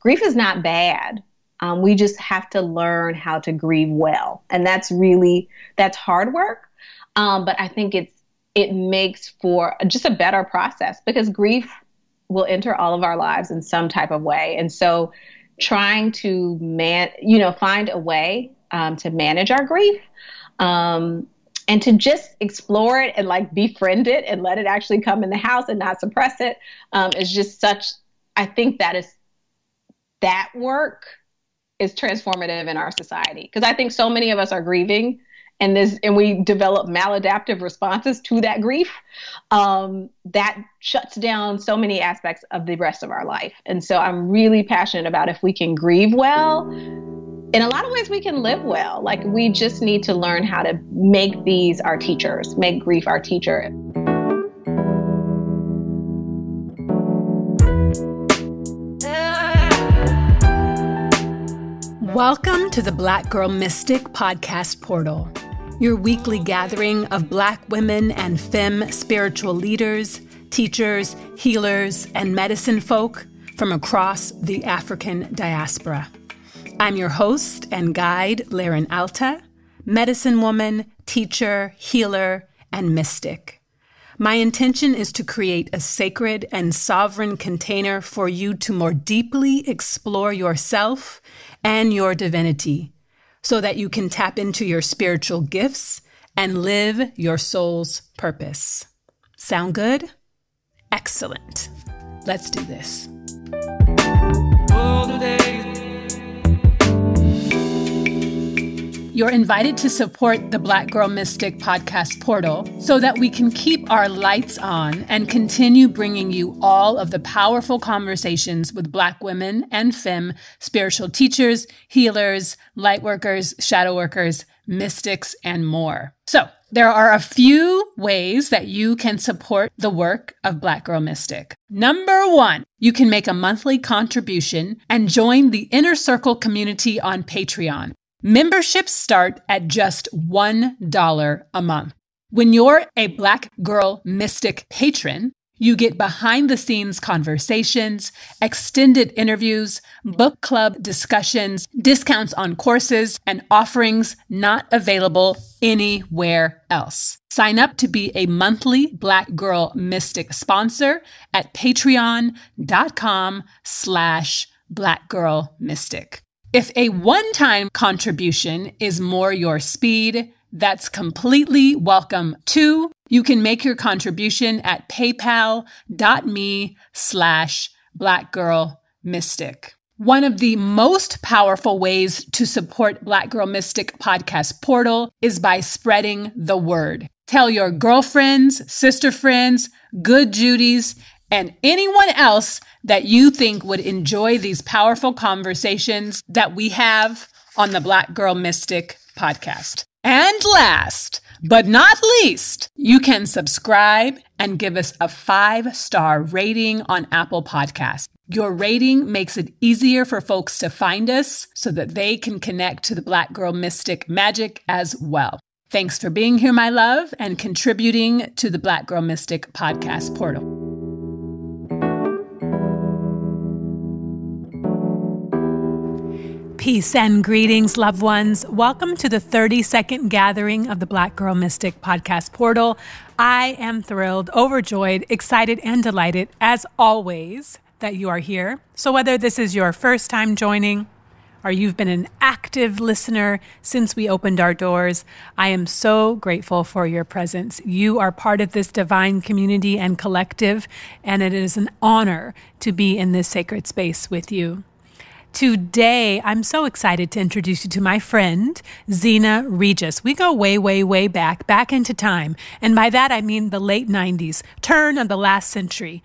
grief is not bad. Um, we just have to learn how to grieve well, and that's really that's hard work. Um, but I think it's it makes for just a better process because grief will enter all of our lives in some type of way, and so trying to man, you know, find a way um, to manage our grief. Um, and to just explore it and like befriend it and let it actually come in the house and not suppress it um, is just such i think that is that work is transformative in our society. Because I think so many of us are grieving and this and we develop maladaptive responses to that grief um, that shuts down so many aspects of the rest of our life. And so i'm really passionate about if we can grieve well. In a lot of ways we can live well. Like we just need to learn how to make these our teachers make grief our teacher Welcome to the Black Girl Mystic podcast portal, your weekly gathering of Black women and femme spiritual leaders, teachers, healers, and medicine folk from across the African diaspora. I'm your host and guide, Laren Alta, medicine woman, teacher, healer, and mystic. My intention is to create a sacred and sovereign container for you to more deeply explore yourself and your divinity so that you can tap into your spiritual gifts and live your soul's purpose. Sound good? Excellent. Let's do this. You're invited to support the Black Girl Mystic podcast portal so that we can keep our lights on and continue bringing you all of the powerful conversations with Black women and femme spiritual teachers, healers, light workers, shadow workers, mystics, and more. So, there are a few ways that you can support the work of Black Girl Mystic. Number one, you can make a monthly contribution and join the Inner Circle community on Patreon. Memberships start at just $1 a month. When you're a Black Girl Mystic patron, you get behind the scenes conversations, extended interviews, book club discussions, discounts on courses, and offerings not available anywhere else. Sign up to be a monthly Black Girl Mystic sponsor at patreon.com slash Black Girl Mystic. If a one time contribution is more your speed, that's completely welcome too. You can make your contribution at paypal.me slash blackgirlmystic. One of the most powerful ways to support Black Girl Mystic podcast portal is by spreading the word. Tell your girlfriends, sister friends, good Judies, and anyone else that you think would enjoy these powerful conversations that we have on the Black Girl Mystic podcast. And last but not least, you can subscribe and give us a five star rating on Apple Podcasts. Your rating makes it easier for folks to find us so that they can connect to the Black Girl Mystic magic as well. Thanks for being here, my love, and contributing to the Black Girl Mystic podcast portal. Peace and greetings, loved ones. Welcome to the 32nd gathering of the Black Girl Mystic podcast portal. I am thrilled, overjoyed, excited, and delighted, as always, that you are here. So, whether this is your first time joining or you've been an active listener since we opened our doors, I am so grateful for your presence. You are part of this divine community and collective, and it is an honor to be in this sacred space with you. Today, I'm so excited to introduce you to my friend, Zeena Regis. We go way, way, way back, back into time. And by that, I mean the late 90s, turn of the last century.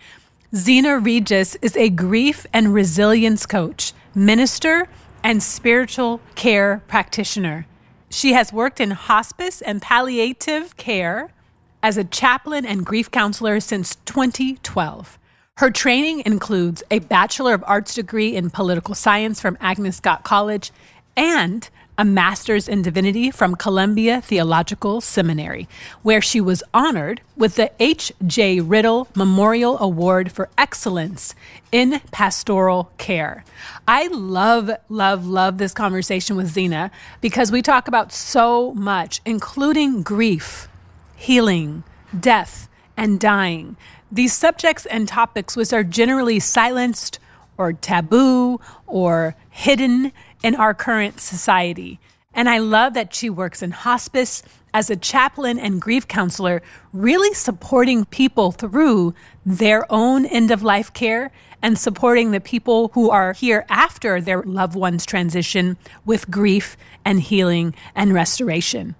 Zeena Regis is a grief and resilience coach, minister, and spiritual care practitioner. She has worked in hospice and palliative care as a chaplain and grief counselor since 2012. Her training includes a Bachelor of Arts degree in Political Science from Agnes Scott College, and a master's in divinity from Columbia Theological Seminary, where she was honored with the H.J. Riddle Memorial Award for Excellence in Pastoral Care. I love, love, love this conversation with Zeena because we talk about so much, including grief, healing, death, and dying. These subjects and topics, which are generally silenced or taboo or hidden in our current society. And I love that she works in hospice as a chaplain and grief counselor, really supporting people through their own end of life care and supporting the people who are here after their loved one's transition with grief and healing and restoration.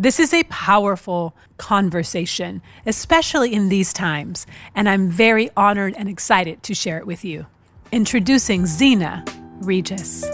This is a powerful conversation, especially in these times, and I'm very honored and excited to share it with you. Introducing Zeena Regis.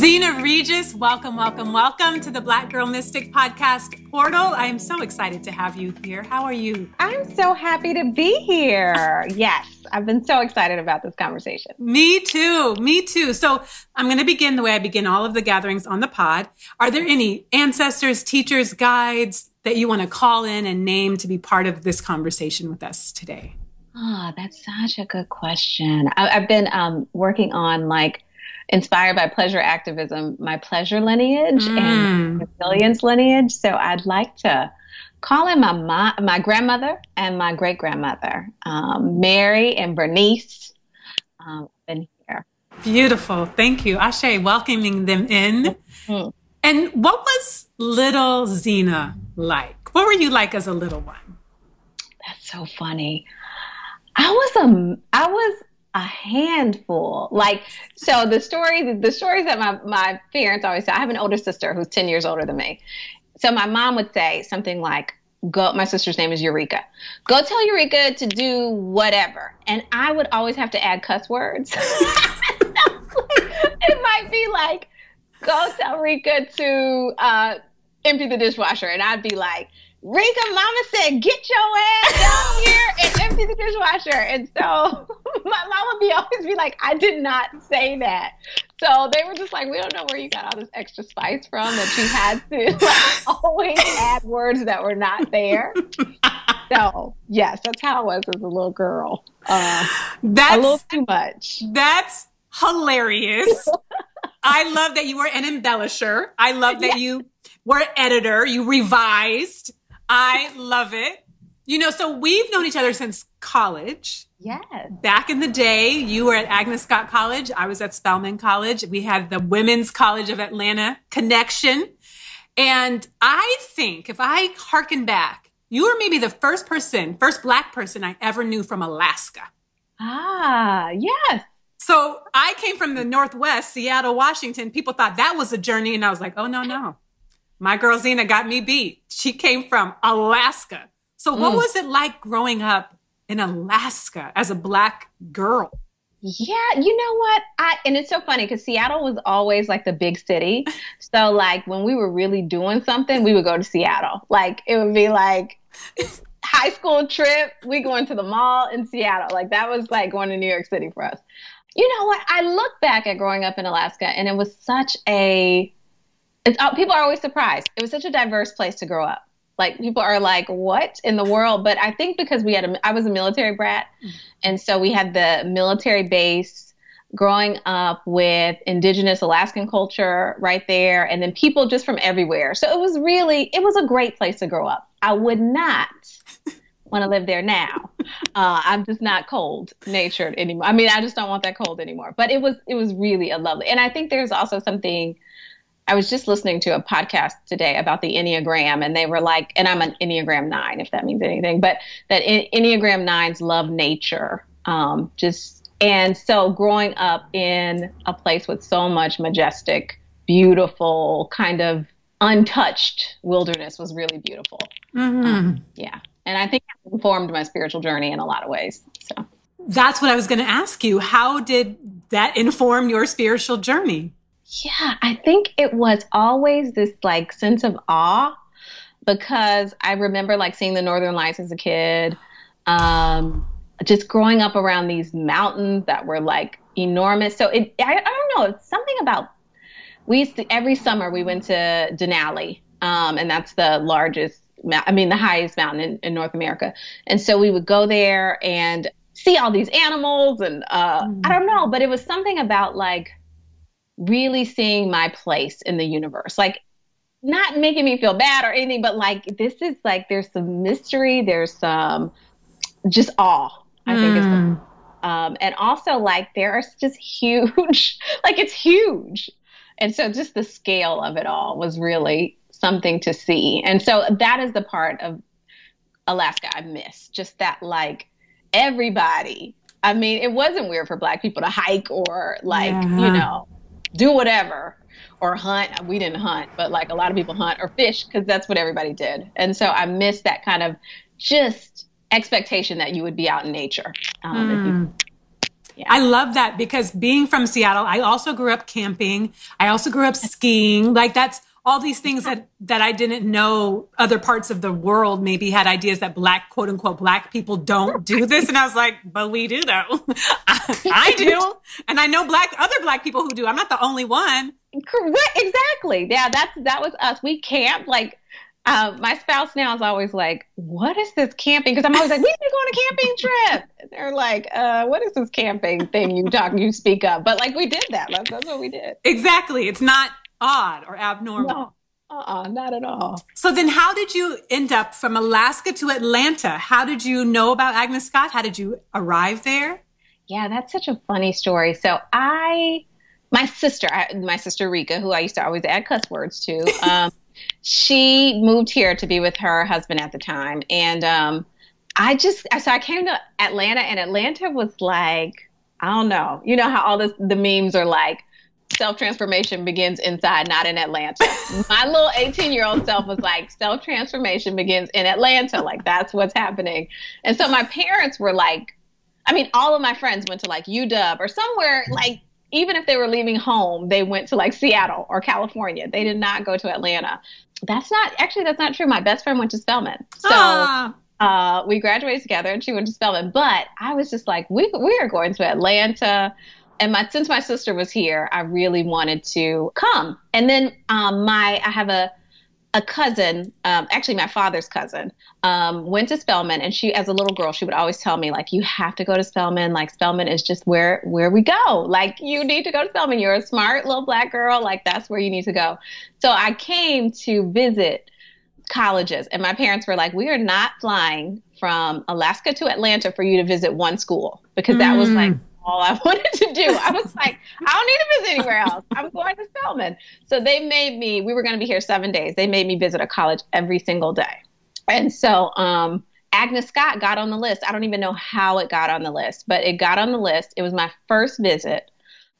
Zeena Regis, welcome, welcome, welcome to the Black Girl Mystic podcast portal. I am so excited to have you here. How are you? I'm so happy to be here. yes, I've been so excited about this conversation. Me too. Me too. So I'm going to begin the way I begin all of the gatherings on the pod. Are there any ancestors, teachers, guides that you want to call in and name to be part of this conversation with us today? Oh, that's such a good question. I, have been um, working on like inspired by pleasure activism, my pleasure lineage mm. and resilience lineage. So I'd like to call in my my grandmother and my great grandmother, um, Mary and Bernice. Um, been here. Beautiful. Thank you. Ashe, welcoming them in. Mm-hmm. And what was little Zeena like? What were you like as a little one? That's so funny. I was a I was a handful. Like so the story the stories that my, my parents always say, I have an older sister who's 10 years older than me. So my mom would say something like, Go my sister's name is Eureka. Go tell Eureka to do whatever. And I would always have to add cuss words. it might be like, go tell Eureka to uh, empty the dishwasher. And I'd be like, Rika, mama said, get your ass down here and empty the dishwasher. And so my mom would be always be like, I did not say that. So they were just like, we don't know where you got all this extra spice from that she had to like, always add words that were not there. so yes, that's how it was as a little girl. Uh, that's a little too much. That's hilarious. I love that you were an embellisher. I love that you were editor. You revised. I love it. You know, so we've known each other since college. Yes. Back in the day, you were at Agnes Scott College. I was at Spelman College. We had the Women's College of Atlanta connection. And I think if I hearken back, you were maybe the first person, first black person I ever knew from Alaska. Ah, yes. So I came from the Northwest, Seattle, Washington. People thought that was a journey. And I was like, oh, no, no. My girl Zeena got me beat. She came from Alaska. So, what mm. was it like growing up in Alaska as a black girl? Yeah, you know what? I and it's so funny because Seattle was always like the big city. So like when we were really doing something, we would go to Seattle. Like it would be like high school trip, we going to the mall in Seattle. Like that was like going to New York City for us. You know what? I look back at growing up in Alaska and it was such a it's uh, people are always surprised. It was such a diverse place to grow up. Like people are like, "What in the world?" But I think because we had a, I was a military brat, mm-hmm. and so we had the military base. Growing up with indigenous Alaskan culture right there, and then people just from everywhere. So it was really, it was a great place to grow up. I would not want to live there now. Uh, I'm just not cold natured anymore. I mean, I just don't want that cold anymore. But it was, it was really a lovely. And I think there's also something I was just listening to a podcast today about the Enneagram, and they were like, and I'm an Enneagram nine, if that means anything, but that Enneagram nines love nature. Um, just and so growing up in a place with so much majestic, beautiful, kind of untouched wilderness was really beautiful. Mm-hmm. Um, yeah, and I think it informed my spiritual journey in a lot of ways. So that's what I was going to ask you. How did that inform your spiritual journey? Yeah, I think it was always this like sense of awe because I remember like seeing the Northern Lights as a kid. Um, just growing up around these mountains that were like enormous. So it, I, I don't know, it's something about, we used to, every summer we went to Denali, um, and that's the largest, I mean, the highest mountain in, in, North America. And so we would go there and see all these animals and uh, mm. I don't know, but it was something about like really seeing my place in the universe. Like not making me feel bad or anything, but like this is like there's some mystery, there's some just awe. I mm. think is the, um, and also like there are just huge, like it's huge, and so just the scale of it all was really something to see. And so that is the part of Alaska I miss, just that like everybody. I mean, it wasn't weird for Black people to hike or like yeah. you know do whatever or hunt. We didn't hunt, but like a lot of people hunt or fish because that's what everybody did. And so I miss that kind of just expectation that you would be out in nature. Um, mm. yeah. I love that because being from Seattle, I also grew up camping. I also grew up skiing. Like that's all these things that that I didn't know other parts of the world maybe had ideas that black quote unquote black people don't do this and I was like but we do though I, I, do and I know black other black people who do I'm not the only one correct exactly yeah that's that was us we camp like uh, my spouse now is always like, "What is this camping?" Because I'm always like, "We need to go on a camping trip." And they're like, uh, "What is this camping thing you talk you speak of?" But like, we did that. That's, that's what we did. Exactly. It's not odd or abnormal. No. Uh-uh, not at all. So then how did you end up from Alaska to Atlanta? How did you know about Agnes Scott? How did you arrive there? Yeah, that's such a funny story. So I, my sister, my sister Rika, who I used to always add cuss words to, um, she moved here to be with her husband at the time. And um, I just, so I came to Atlanta and Atlanta was like, I don't know, you know how all this, the memes are like, self transformation begins inside, not in Atlanta. My little 18 year old self was like, self transformation begins in Atlanta. Like, that's what's happening. And so my parents were like, I mean, all of my friends went to like UW or somewhere like, even if they were leaving home, they went to like Seattle or California. They did not go to Atlanta. That's not actually that's not true. My best friend went to Spelman. So ah. uh, we graduated together and she went to Spelman. But I was just like, we we are going to Atlanta and my since my sister was here, I really wanted to come. And then um, my I have a a cousin, um, actually my father's cousin, um, went to Spelman, and she, as a little girl, she would always tell me like, "You have to go to Spelman. Like Spelman is just where where we go. Like you need to go to Spelman. You're a smart little black girl. Like that's where you need to go." So I came to visit colleges, and my parents were like, "We are not flying from Alaska to Atlanta for you to visit one school because that was like." All I wanted to do. I was like, I don't need to visit anywhere else. I'm going to Spelman. So they made me, we were going to be here seven days. They made me visit a college every single day. And so um, Agnes Scott got on the list. I don't even know how it got on the list, but it got on the list. It was my first visit,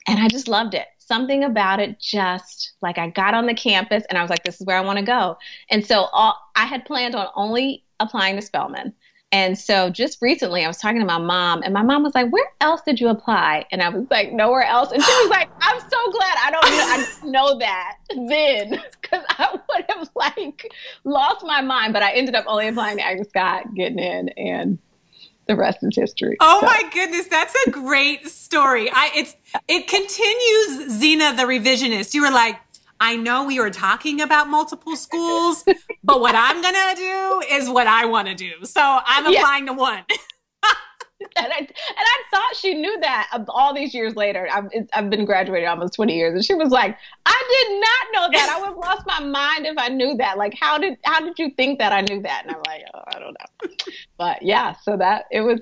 and I just loved it. Something about it just like I got on the campus and I was like, this is where I want to go. And so all, I had planned on only applying to Spelman. And so just recently I was talking to my mom and my mom was like, where else did you apply? And I was like, nowhere else. And she was like, I'm so glad I don't know, I know that then because I would have like lost my mind. But I ended up only applying to Agnes Scott, getting in and the rest is history. Oh so. my goodness, that's a great story. I it's it continues Zeena the revisionist. You were like, I know we were talking about multiple schools, but what I'm going to do is what I want to do. So I'm applying yeah. to one. and, I, and I thought she knew that all these years later. I've, I've been graduated almost 20 years. And she was like, I did not know that. I would have lost my mind if I knew that. Like, how did, how did you think that I knew that? And I'm like, oh, I don't know. But yeah, so that it was,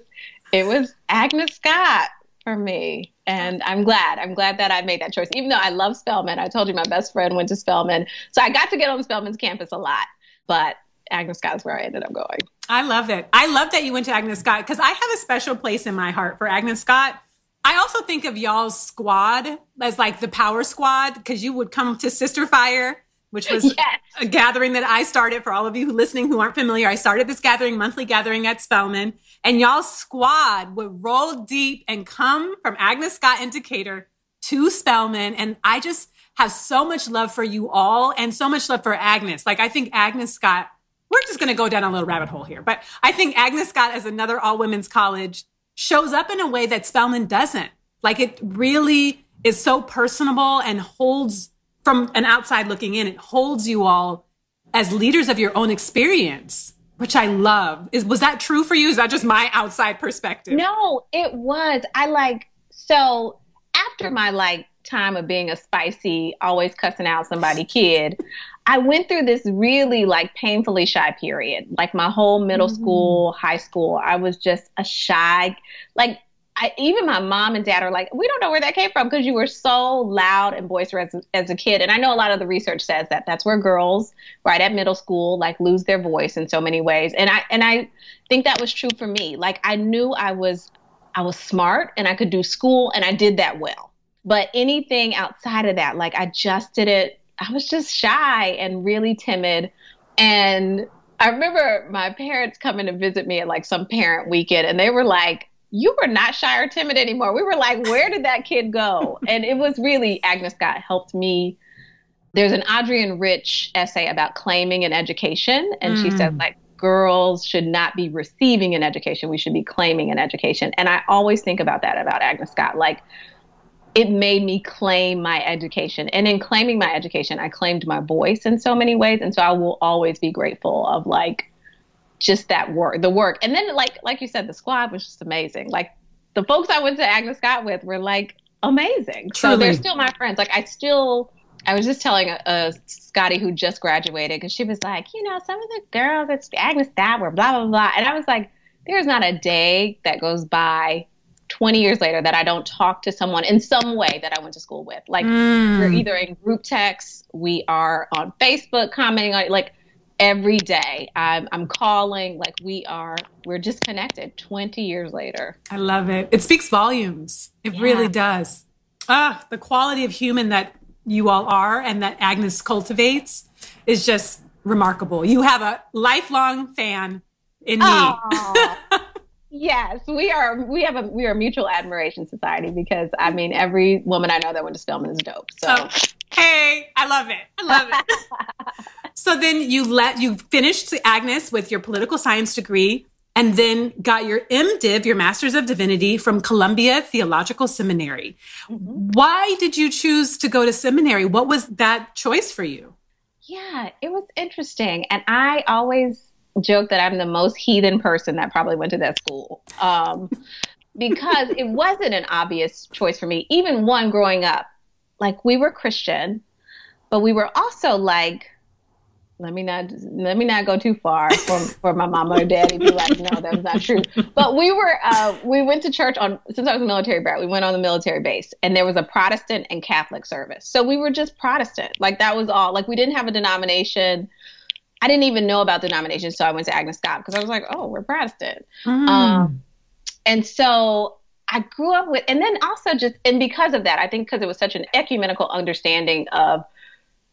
it was Agnes Scott for me. And I'm glad. I'm glad that I made that choice. Even though I love Spelman. I told you my best friend went to Spelman. So I got to get on Spelman's campus a lot. But Agnes Scott is where I ended up going. I love it. I love that you went to Agnes Scott because I have a special place in my heart for Agnes Scott. I also think of y'all's squad as like the power squad because you would come to Sister Fire, which was yes. a gathering that I started for all of you who listening who aren't familiar. I started this gathering, monthly gathering at Spelman and y'all squad would roll deep and come from Agnes Scott in Decatur to Spelman. And I just have so much love for you all and so much love for Agnes. Like, I think Agnes Scott, we're just going to go down a little rabbit hole here, but I think Agnes Scott as another all women's college shows up in a way that Spelman doesn't. Like it really is so personable and holds from an outside looking in, it holds you all as leaders of your own experience, which I love. Is was that true for you? Is that just my outside perspective? No, it was. I like so after my like time of being a spicy, always cussing out somebody kid, I went through this really like painfully shy period. Like my whole middle mm-hmm. school, high school, I was just a shy, like I, even my mom and dad are like, we don't know where that came from because you were so loud and boisterous as, as, a kid. And I know a lot of the research says that that's where girls, right at middle school, like lose their voice in so many ways. And I and I think that was true for me. Like I knew I was I was smart and I could do school and I did that well. But anything outside of that, like I just did it. I was just shy and really timid. And I remember my parents coming to visit me at like some parent weekend, and they were like you were not shy or timid anymore. We were like, where did that kid go? and it was really Agnes Scott helped me. There's an Adrienne Rich essay about claiming an education, and mm. she says like girls should not be receiving an education. We should be claiming an education. And I always think about that about Agnes Scott. Like it made me claim my education. And in claiming my education, I claimed my voice in so many ways. And so I will always be grateful of like just that work, the work. And then like like you said, the squad was just amazing. Like the folks I went to Agnes Scott with were like amazing. Truly. So they're still my friends. Like I still I was just telling a, a Scotty who just graduated because she was like, you know, some of the girls at Agnes Scott were blah blah blah, and I was like, there's not a day that goes by 20 years later that I don't talk to someone in some way that I went to school with. Like mm. we're either in group texts, we are on Facebook commenting on like every day. I'm, I'm calling, like we are, we're just connected 20 years later. I love it. It speaks volumes. It yeah. really does. Ah, the quality of human that you all are and that Agnes cultivates is just remarkable. You have a lifelong fan in me. yes, we are. We have a we are a mutual admiration society because I mean every woman I know that went to Spelman is dope. So. Oh, hey, I love it. I love it. So then you let you finished Agnes with your political science degree and then got your MDiv, your Master's of Divinity from Columbia Theological Seminary. Mm-hmm. Why did you choose to go to seminary? What was that choice for you? Yeah, it was interesting. And I always joke that I'm the most heathen person that probably went to that school. Um, because it wasn't an obvious choice for me. Even one growing up, like we were Christian, but we were also like, let me not let me not go too far for, for my mama or daddy be like no that was not true. But we were uh, we went to church on since i was a military brat we went on the military base and there was a protestant and catholic service. So we were just protestant. Like that was all like we didn't have a denomination. I didn't even know about denominations so i went to agnes scott because i was like oh we're protestant. Mm. um, and so I grew up with, and then also just, and because of that, I think because it was such an ecumenical understanding of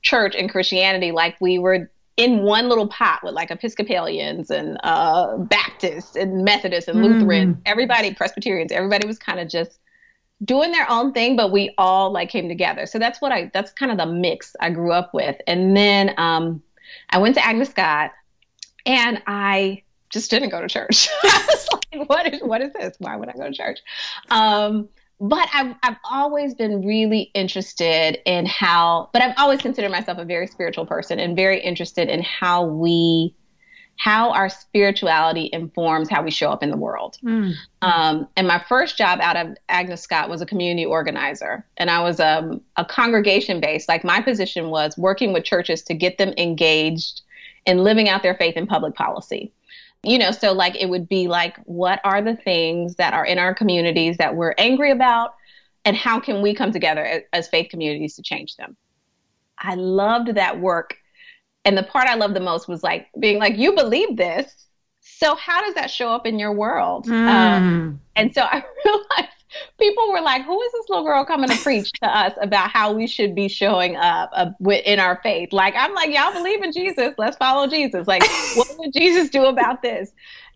church and Christianity, like we were in one little pot with like Episcopalians and uh, Baptists and Methodists and Lutherans, mm. everybody, Presbyterians, everybody was kind of just doing their own thing, but we all like came together. So that's what I, that's kind of the mix I grew up with. And then um, I went to Agnes Scott and I just didn't go to church. I was like, what is, what is this? Why would I go to church? Um, but I've, I've always been really interested in how, but I've always considered myself a very spiritual person and very interested in how we, how our spirituality informs how we show up in the world. Mm. Um, and my first job out of Agnes Scott was a community organizer. And I was um, a congregation based, like my position was working with churches to get them engaged in living out their faith in public policy you know, so like it would be like, what are the things that are in our communities that we're angry about? And how can we come together as, as faith communities to change them? I loved that work. And the part I loved the most was like being like, you believe this. So how does that show up in your world? Mm. Um, and so I realized people were like, "Who is this little girl coming to preach to us about how we should be showing up uh, in our faith?" Like, I'm like, "Y'all believe in Jesus? Let's follow Jesus." Like, what would Jesus do about this?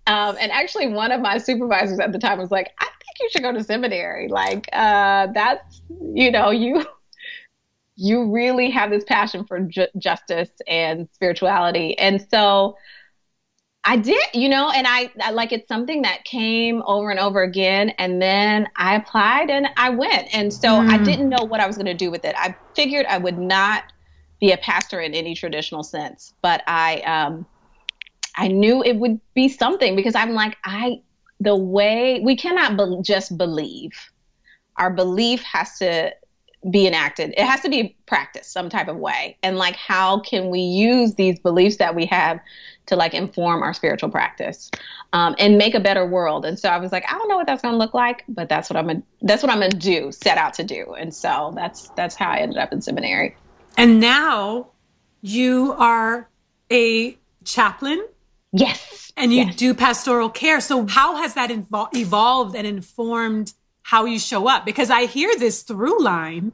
Um, and actually, one of my supervisors at the time was like, "I think you should go to seminary. Like, uh, that's you know, you." You really have this passion for ju- justice and spirituality. And so I did, you know, and I, I, like it's something that came over and over again. And then I applied and I went. And so mm. I didn't know what I was going to do with it. I figured I would not be a pastor in any traditional sense, but I, um, I knew it would be something because I'm like, I, the way we cannot be- just believe. Our belief has to be enacted. It has to be practiced some type of way. And like, how can we use these beliefs that we have to like inform our spiritual practice um, and make a better world? And so I was like, I don't know what that's going to look like, but that's what I'm gonna that's what I'm gonna do, set out to do. And so that's that's how I ended up in seminary. And now you are a chaplain. Yes. And you yes. do pastoral care. So how has that evolved and informed how you show up because I hear this through line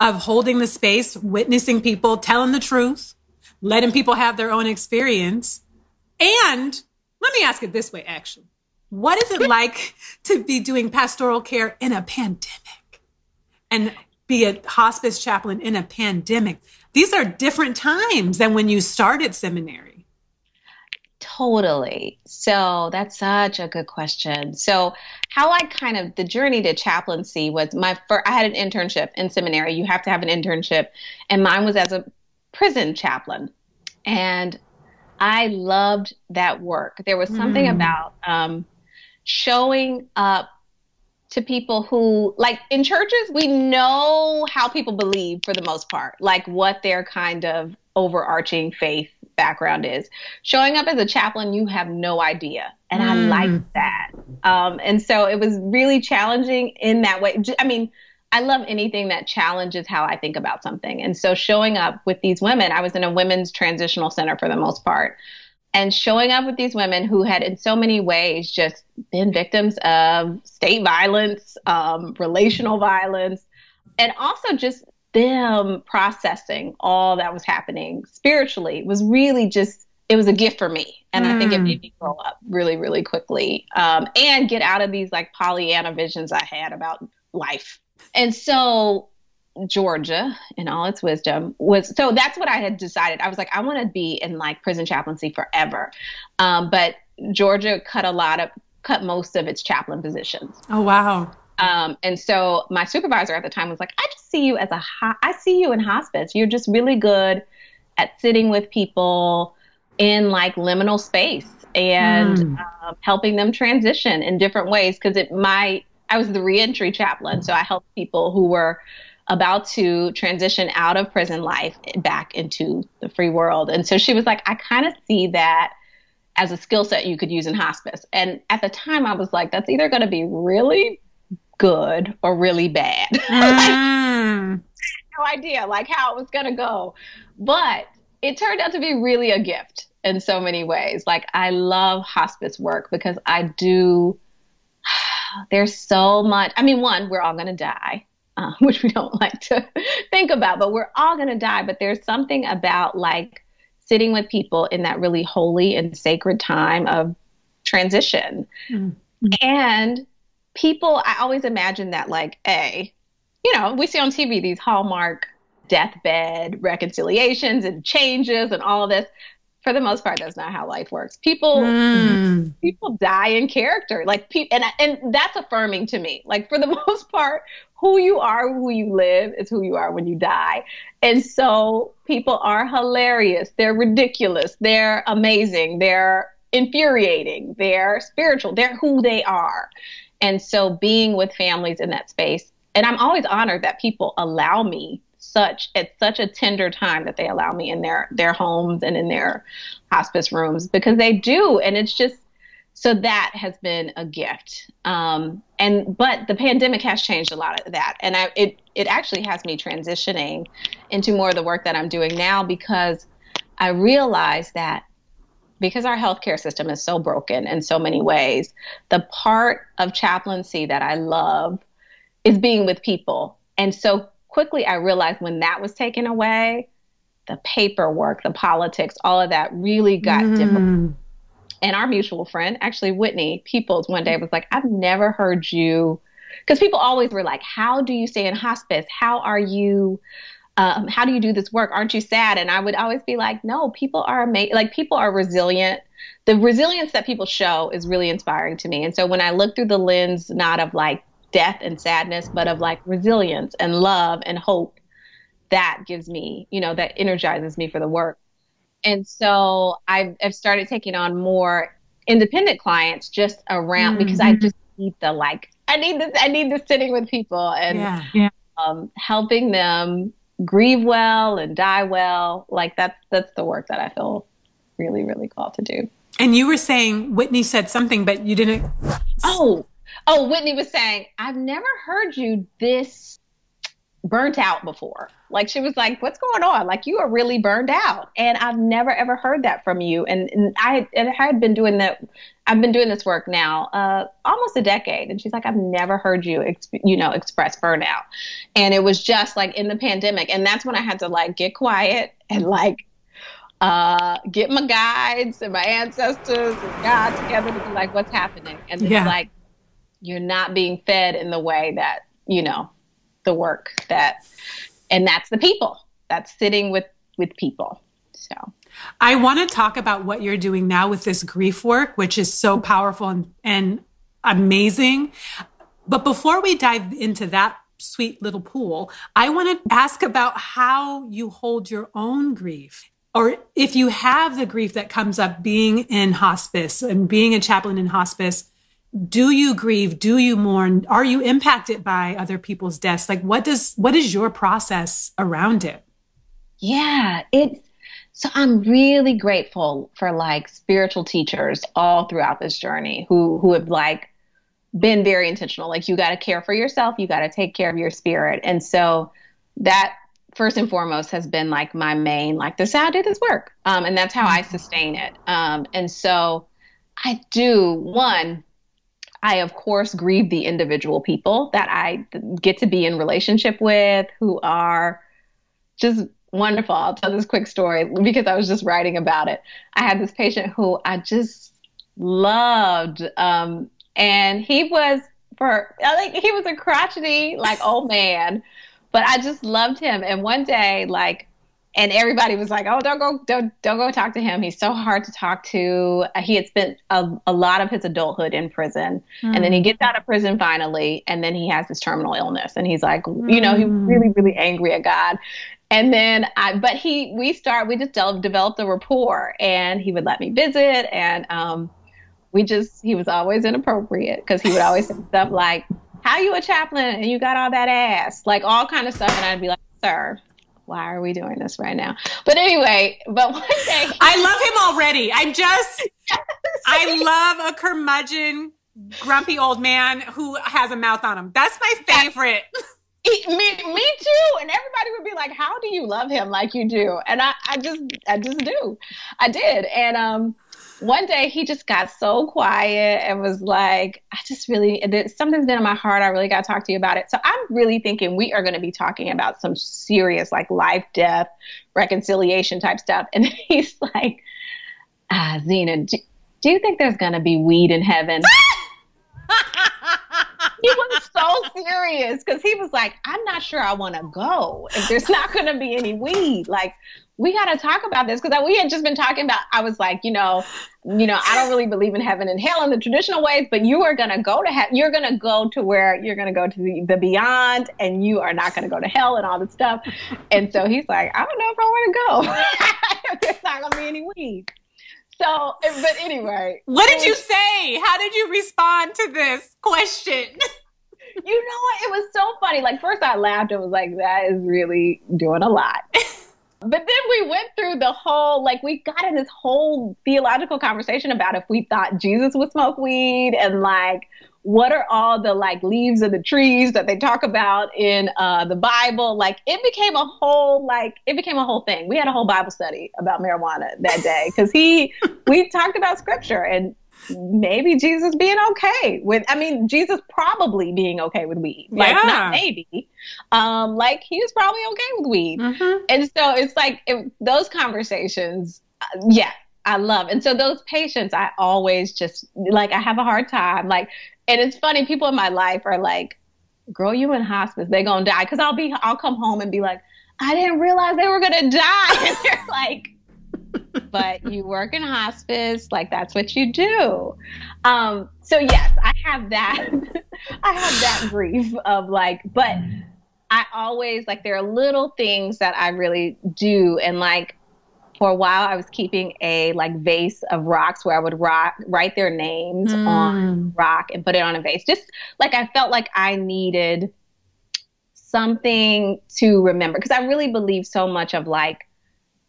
of holding the space, witnessing people, telling the truth, letting people have their own experience. And let me ask it this way, actually. What is it like to be doing pastoral care in a pandemic and be a hospice chaplain in a pandemic? These are different times than when you started seminary. Totally. So that's such a good question. So how I kind of the journey to chaplaincy was my first. I had an internship in seminary. You have to have an internship, and mine was as a prison chaplain, and I loved that work. There was something mm. about um, showing up to people who like in churches we know how people believe for the most part like what their kind of overarching faith background is. Showing up as a chaplain, you have no idea. And mm. I like that. Um, and so it was really challenging in that way. I mean, I love anything that challenges how I think about something. And so showing up with these women, I was in a women's transitional center for the most part. And showing up with these women who had, in so many ways, just been victims of state violence, um, relational violence, and also just them processing all that was happening spiritually was really just it was a gift for me and mm. i think it made me grow up really really quickly um, and get out of these like pollyanna visions i had about life and so georgia in all its wisdom was so that's what i had decided i was like i want to be in like prison chaplaincy forever um, but georgia cut a lot of cut most of its chaplain positions oh wow um, and so my supervisor at the time was like, I just see you as a, ho- I see you in hospice. You're just really good at sitting with people in like liminal space and mm. um, helping them transition in different ways. Cause it, my, I was the reentry chaplain. So I helped people who were about to transition out of prison life back into the free world. And so she was like, I kind of see that as a skill set you could use in hospice. And at the time I was like, that's either going to be really good or really bad. Mm. no idea like how it was going to go. But it turned out to be really a gift in so many ways. Like I love hospice work because I do there's so much. I mean, one, we're all going to die. Uh, which we don't like to think about, but we're all going to die. But there's something about like sitting with people in that really holy and sacred time of transition. Mm-hmm. And people, I always imagine that, like, A, you know, we see on TV these Hallmark deathbed reconciliations and changes and all of this. For the most part, that's not how life works. People, mm. people die in character, like, and and that's affirming to me. Like, for the most part, who you are, who you live, is who you are when you die. And so, people are hilarious. They're ridiculous. They're amazing. They're infuriating. They're spiritual. They're who they are. And so being with families in that space, and I'm always honored that people allow me such at such a tender time that they allow me in their their homes and in their hospice rooms because they do. And it's just so that has been a gift. Um, and but the pandemic has changed a lot of that. And I, it it actually has me transitioning into more of the work that i'm doing now because i realize that because our healthcare system is so broken in so many ways, the part of chaplaincy that I love is being with people. And so quickly I realized when that was taken away, the paperwork, the politics, all of that really got mm. difficult. And our mutual friend, actually Whitney Peoples, one day was like, I've never heard you because people always were like, How do you stay in hospice? How are you um, how do you do this work? Aren't you sad? And I would always be like, no, people are amazing. Like people are resilient. the resilience that people show is really inspiring to me. And so when I look through the lens, not of like death and sadness, but of like resilience and love and hope, that gives me, you know, that energizes me for the work. And so I've, I've started taking on more independent clients just around mm-hmm. because I just need the like, I need this, I need the sitting with people and yeah. Yeah. Um, helping them grieve well and die well. Like that's, that's the work that I feel really, really called to do. And you were saying Whitney said something, but you didn't. Oh, oh, Whitney was saying, I've never heard you this burnt out before. Like she was like, "What's going on? Like you are really burned out." And I've never ever heard that from you. And, and I, and I had been doing that. I've been doing this work now uh, almost a decade. And she's like, "I've never heard you, exp- you know, express burnout." And it was just like in the pandemic, and that's when I had to like get quiet and like uh, get my guides and my ancestors and God together to be like, what's happening? And it's yeah. like, you're not being fed in the way that, you know, the work that, and that's the people that's sitting with, with people. So I want to talk about what you're doing now with this grief work, which is so powerful and, and amazing. But before we dive into that sweet little pool, I want to ask about how you hold your own grief or if you have the grief that comes up being in hospice and being a chaplain in hospice, do you grieve? Do you mourn? Are you impacted by other people's deaths? Like what does what is your process around it? Yeah, it's so I'm really grateful for like spiritual teachers all throughout this journey who who have like been very intentional. Like you got to care for yourself, you got to take care of your spirit. And so that first and foremost has been like my main like this is how I do this work. Um, and that's how I mm-hmm. sustain it. Um, and so I do one, I of course grieve the individual people that I get to be in relationship with who are just wonderful. I'll tell this quick story because I was just writing about it. I had this patient who I just loved. Um, and he was for I think he was a crotchety like old man but I just loved him. And one day, like, and everybody was like, "Oh, don't go, don't don't go talk to him. He's so hard to talk to." Uh, he had spent a, a, lot of his adulthood in prison, mm. and then he gets out of prison finally, and then he has this terminal illness, and he's like, mm. you know, he's hmm. really really angry at God. And then I, but he, we start, we just developed a rapport, and he would let me visit, and um, we just, he was always inappropriate because he would always say stuff like, how you a chaplain and you got all that ass? Like all kind of stuff. And I'd be like, sir, why are we doing this right now? But anyway, but one day. I love him already. I'm just, I love a curmudgeon, grumpy old man who has a mouth on him. That's my favorite. me, me too. And everybody would be like, how do you love him like you do? And I, I just, I just do. I did. And, um, one day he just got so quiet and was like, I just really, something's been in my heart. I really got to talk to you about it. So I'm really thinking we are going to be talking about some serious, like life, death, reconciliation type stuff. And he's like, ah, Zeena, do, do you think there's going to be weed in heaven? he was so serious because he was like, I'm not sure I want to go if there's not going to be any weed. Like, we got to talk about this because we had just been talking about i was like you know you know i don't really believe in heaven and hell in the traditional ways but you are going to go to heaven you're going to go to where you're going to go to the, the beyond and you are not going to go to hell and all this stuff. And so he's like i don't know if i want to go. There's not going to be any weed so eh, but anyway what did you say? How did you respond to this question? You know what? It was so funny. Like first i laughed and was like that is really doing a lot. But then we went through the whole, like, we got in this whole theological conversation about if we thought Jesus would smoke weed and, like, what are all the like leaves of the trees that they talk about in uh, the Bible? Like it became a whole like it became a whole thing. We had a whole Bible study about marijuana that day because he we talked about scripture and maybe Jesus being okay with, I mean, Jesus probably being okay with weed. Like, yeah. not maybe. Um, like, he was probably okay with weed. Mm-hmm. And so it's like if those conversations, uh, yeah, I love. And so those patients, I always just, like, I have a hard time. Like, and it's funny, people in my life are like, girl, you in hospice, they gonna die. Cause I'll be, I'll come home and be like, I didn't realize they were gonna die. And they're like, but you work in hospice, like that's what you do. Um, so yes, I have that. I have that grief of like, but I always like there are little things that I really do, and like for a while I was keeping a like vase of rocks where I would rock, write their names mm. on rock and put it on a vase. Just like I felt like I needed something to remember because I really believe so much of like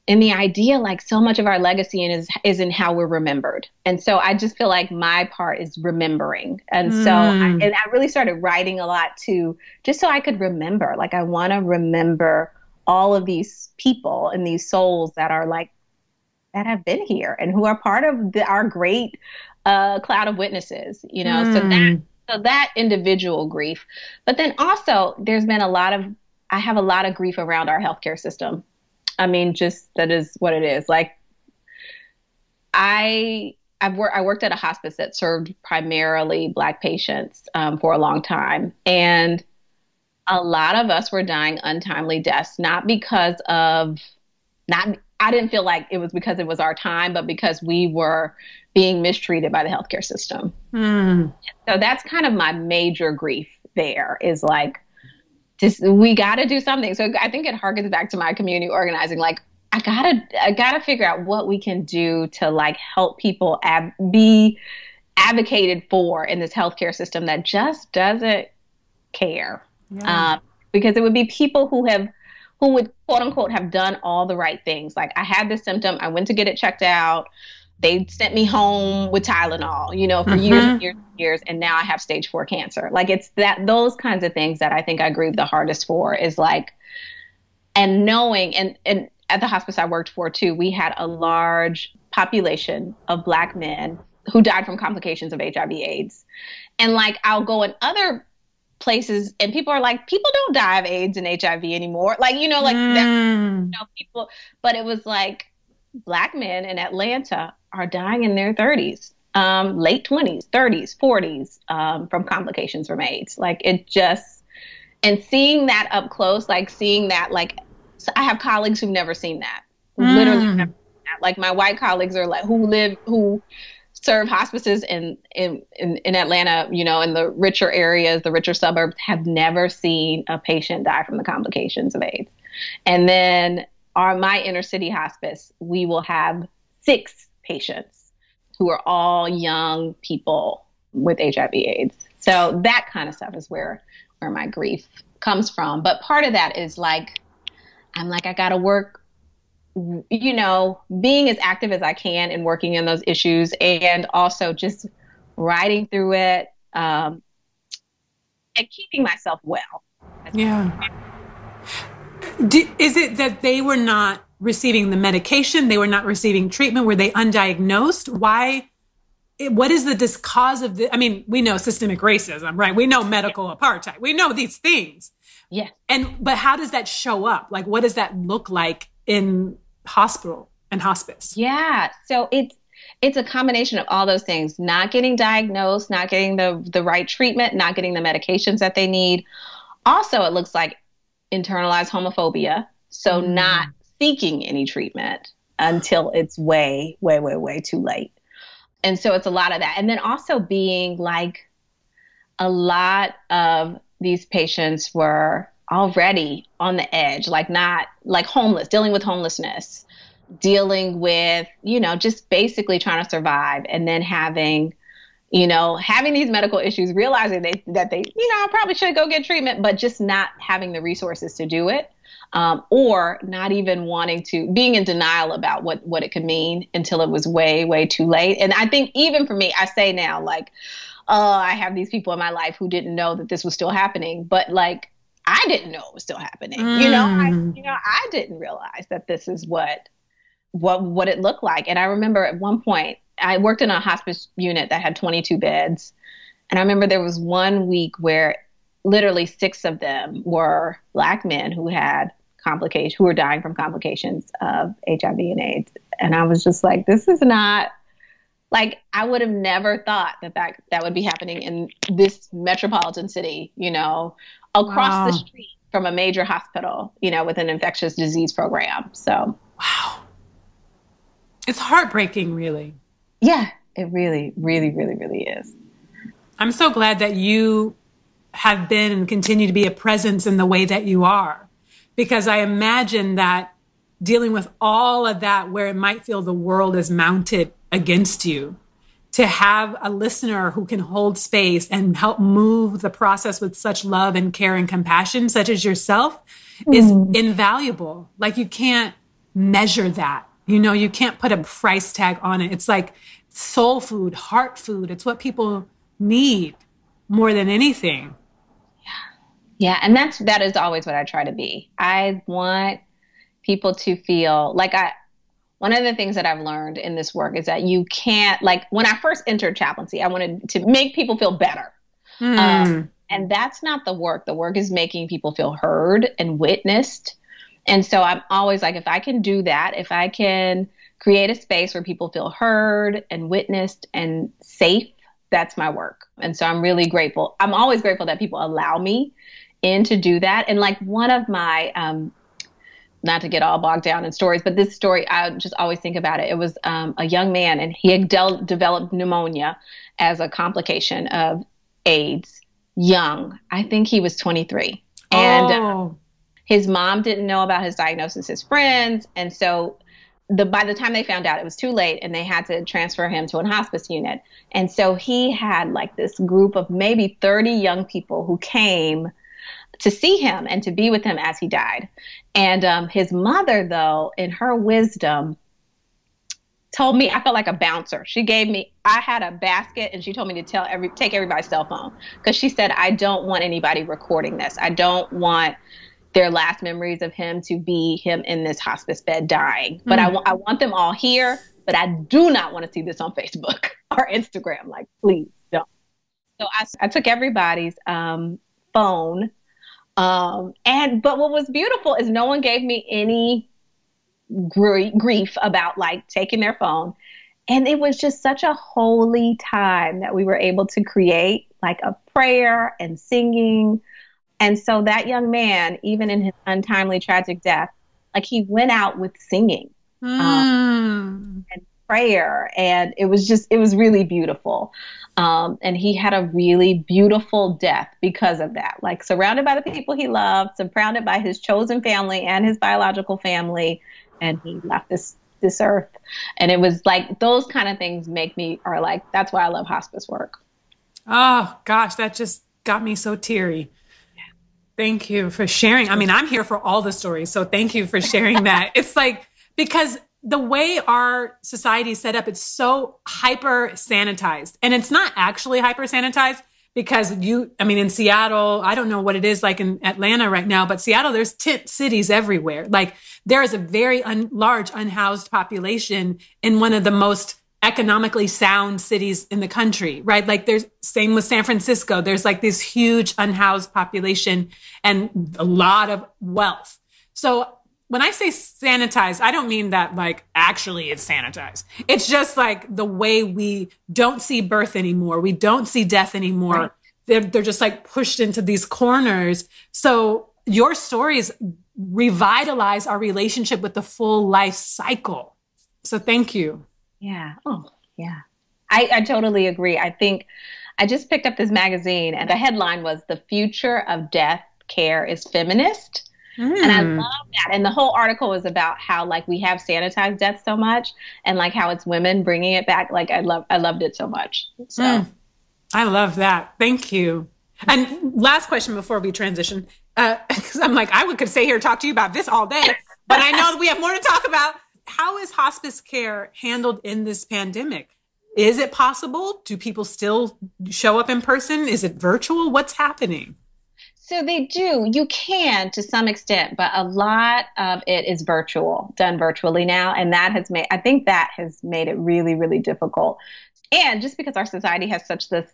in the idea like so much of our legacy and is is in how we're remembered and so i just feel like my part is remembering and mm. so I, hmm. and i really started writing a lot too just so i could remember like i want to remember all of these people and these souls that are like that have been here and who are part of the, our great uh, cloud of witnesses you know mm. so that hmm. so that individual grief but then also there's been a lot of i have a lot of grief around our healthcare system I mean, just that is what it is. Like, I I've worked I worked at a hospice that served primarily Black patients um, for a long time, and a lot of us were dying untimely deaths, not because of not. I didn't feel like it was because it was our time, but because we were being mistreated by the healthcare system. Mm. So that's kind of my major grief. There is like just we got to do something. So I think it harkens back to my community organizing. Like I gotta I gotta figure out what we can do to like help people ab- be advocated for in this healthcare system that just doesn't care. Yeah. Um, because it would be people who have who would quote unquote have done all the right things. Like I had this symptom, I went to get it checked out they sent me home with Tylenol, you know, for mm-hmm. years and years and years, and now I have stage four cancer. Like it's that those kinds of things that I think I grieve the hardest for is like, and knowing and and at the hospice I worked for too, we had a large population of black men who died from complications of HIV/AIDS, and like I'll go in other places and people are like people don't die of AIDS and HIV anymore, like you know, like mm. that, you know, people, but it was like black men in Atlanta are dying in their 30s, um, late 20s, 30s, 40s um, from complications from AIDS. Like it just, and seeing that up close, like seeing that, like so I have colleagues who've never seen that. Mm. Literally, never that. like my white colleagues are like who live who serve hospices in, in in in Atlanta, you know, in the richer areas, the richer suburbs, have never seen a patient die from the complications of AIDS. And then our my inner city hospice, we will have six patients who are all young people with HIV AIDS. So that kind of stuff is where where my grief comes from. But part of that is like I'm like I got to work you know, being as active as I can and working in those issues and also just riding through it um, and keeping myself well. Yeah. Do, is it that they were not receiving the medication? They were not receiving treatment? Were they undiagnosed? Why? What is the cause of the? I mean, we know systemic racism, right? We know medical yeah. apartheid. We know these things. Yeah. And but how does that show up? Like, what does that look like in hospital and hospice? Yeah. So it's it's a combination of all those things not getting diagnosed not getting the the right treatment not getting the medications that they need also it looks like internalized homophobia. So mm. not seeking any treatment until it's way, way, way, way too late. And so it's a lot of that. And then also being like a lot of these patients were already on the edge, like not like homeless, dealing with homelessness, dealing with, you know, just basically trying to survive and then having you know, having these medical issues, realizing they, that they, you know, I probably should go get treatment, but just not having the resources to do it. Um, or not even wanting to being in denial about what what it could mean until it was way way too late and i think even for me i say now like oh i have these people in my life who didn't know that this was still happening but like i didn't know it was still happening mm. you know I, mm. you know i didn't realize that this is what what what it looked like and i remember at one point I worked in a hospice unit that had 22 beds. And I remember there was one week where literally six of them were black men who had complications, who were dying from complications of HIV and AIDS. And I was just like, this is not like I would have never thought that that, that would be happening in this metropolitan city, you know, across wow. the street from a major hospital, you know, with an infectious disease program. So, wow. It's heartbreaking, really. Yeah, it really, really, really, really is. I'm so glad that you have been and continue to be a presence in the way that you are, because I imagine that dealing with all of that where it might feel the world is mounted against you to have a listener who can hold space and help move the process with such love and care and compassion such as yourself mm. is invaluable. Like you can't measure that. You know you can't put a price tag on it. It's like soul food heart food. It's what people need more than anything. Yeah. Yeah. And that's that is always what i try to be. I want people to feel like I one of the things that I've learned in this work is that you can't like when I first entered chaplaincy, I wanted to make people feel better. Mm. Um, and that's not the work. The work is making people feel heard and witnessed. And so I'm always like, if I can do that, if I can create a space where people feel heard and witnessed and safe, that's my work. And so I'm really grateful. I'm always grateful that people allow me in to do that. And like one of my um, not to get all bogged down in stories, but this story, I just always think about it. It was um, a young man, and he had de- developed pneumonia as a complication of AIDS. Young, I think he was 23, and oh. his mom didn't know about his diagnosis. His friends, and so the by the time they found out, it was too late, and they had to transfer him to an hospice unit. And so he had like this group of maybe 30 young people who came to see him and to be with him as he died. And um, his mother, though, in her wisdom, told me I felt like a bouncer. She gave me I had a basket and she told me to tell every take everybody's cell phone because she said I don't want anybody recording this. I don't want their last memories of him to be him in this hospice bed dying. But mm. I, I want them all here, but I do not want to see this on Facebook or Instagram. Like, please don't. So I, I took everybody's um, phone um, and but what was beautiful is no one gave me any gr- grief about like taking their phone. And it was just such a holy time that we were able to create like a prayer and singing. And so that young man, even in his untimely tragic death, like he went out with singing mm. um, and prayer. And it was just, it was really beautiful. Um, and he had a really beautiful death because of that. Like surrounded by the people he loved, surrounded by his chosen family and his biological family, and he left this this earth. And it was like those kind of things make me are like that's why I love hospice work. Oh gosh, that just got me so teary. Thank you for sharing. I mean, I'm here for all the stories, so thank you for sharing that. it's like because the way our society is set up, it's so hyper sanitized. And it's not actually hyper sanitized because you, I mean, in Seattle, I don't know what it is like in Atlanta right now, but Seattle, there's tent cities everywhere. Like there is a very un- large unhoused population in one of the most economically sound cities in the country, right? Like there's same with San Francisco. There's like this huge unhoused population and a lot of wealth. So when I say sanitized, I don't mean that like actually it's sanitized. It's just like the way we don't see birth anymore. We don't see death anymore. Right. They're, they're just like pushed into these corners. So your stories revitalize our relationship with the full life cycle. So thank you. Yeah. Oh, yeah. I, I totally agree. I think I just picked up this magazine and the headline was The Future of Death Care is Feminist Mm. And I mm. love that. And the whole article was about how like we have sanitized death so much and like how it's women bringing it back. Like I love I loved it so much. So mm. I love that. Thank you. And last question before we transition, because uh, I'm like I would could stay here and talk to you about this all day, but I know that we have more to talk about. How is hospice care handled in this pandemic? Is it possible? Do people still show up in person? Is it virtual? What's happening? So they do. You can to some extent, but a lot of it is virtual, done virtually now, and that has made I think that has made it really really difficult. And just because our society has such this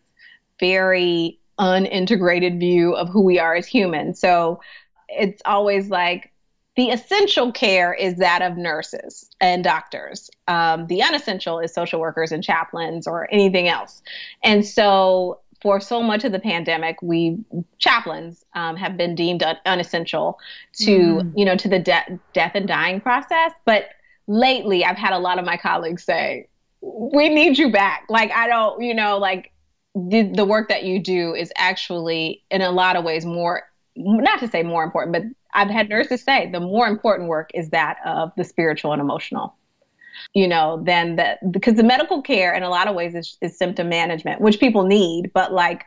very unintegrated view of who we are as humans. So it's always like the essential care is that of nurses and doctors. Um, the unessential is social workers and chaplains or anything else. And so for so much of the pandemic, we chaplains um, have been deemed un- unessential to mm. you know to the de- death and dying process. But lately I've had a lot of my colleagues say, we need you back. Like, I don't, you know, like the, the work that you do is actually in a lot of ways more, not to say more important, but I've had nurses say the more important work is that of the spiritual and emotional you know, than that because the medical care in a lot of ways is, is symptom management, which people need, but like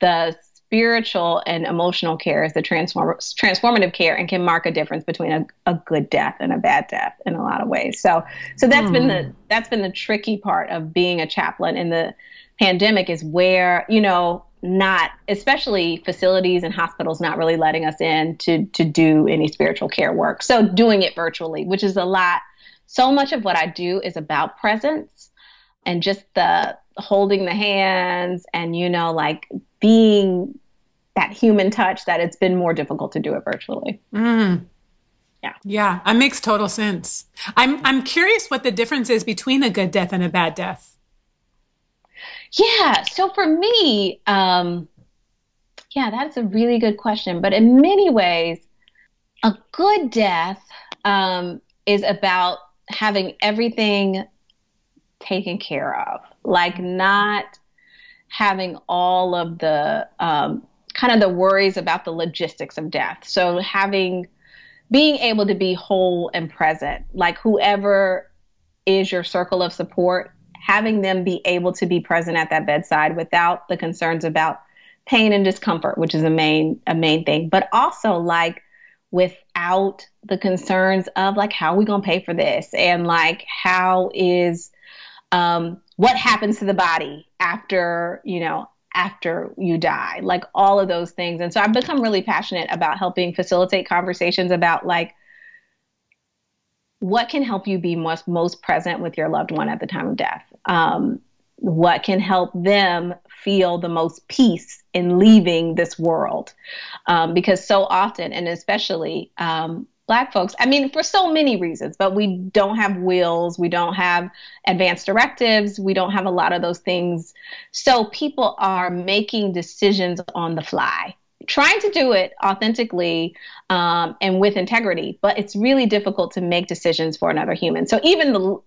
the spiritual and emotional care is the transform- transformative care and can mark a difference between a, a good death and a bad death in a lot of ways. So so that's been the hmm. that's been the tricky part of being a chaplain in the pandemic is where, you know, not especially facilities and hospitals not really letting us in to to do any spiritual care work. So doing it virtually, which is a lot so much of what I do is about presence and just the holding the hands and, you know, like being that human touch that it's been more difficult to do it virtually. Mm. Yeah. Yeah, that makes total sense. I'm I'm curious what the difference is between a good death and a bad death. Yeah, so for me, um yeah, that's a really good question, but in many ways a good death um is about having everything taken care of, like not having all of the um, kind of the worries about the logistics of death. So having being able to be whole and present, like whoever is your circle of support, having them be able to be present at that bedside without the concerns about pain and discomfort, which is a main a main thing, but also like without the concerns of like how are we to pay for this? And like how is um, what happens to the body after you know after you die? Like all of those things. And so i've become really passionate about helping facilitate conversations about like what can help you be most most present with your loved one at the time of death? Um, what can help them feel the most peace in leaving this world. Um, because so often, and especially um, Black folks, I mean, for so many reasons, but we don't have wills, we don't have advanced directives, we don't have a lot of those things. So people are making decisions on the fly trying to do it authentically um, and with integrity but it's really difficult to make decisions for another human. So even the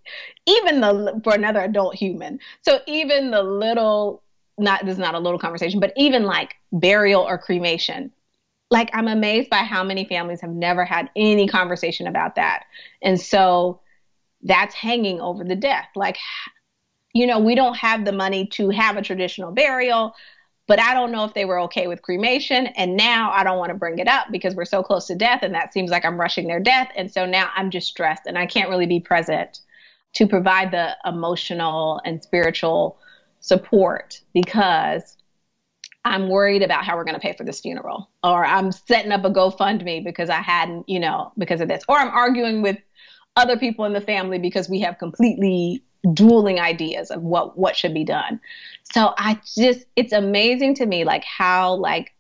even the for another adult human. So even the little not this is not a little conversation but even like burial or cremation. Like i'm amazed by how many families have never had any conversation about that. And so that's hanging over the death. Like you know we don't have the money to have a traditional burial but I don't know if they were okay with cremation. And now I don't want to bring it up because we're so close to death and that seems like I'm rushing their death. And so now I'm just stressed and I can't really be present to provide the emotional and spiritual support because I'm worried about how we're going to pay for this funeral, or I'm setting up a GoFundMe because I hadn't, you know, because of this, or I'm arguing with other people in the family because we have completely dueling ideas of what what should be done. So I just it's amazing to me like how like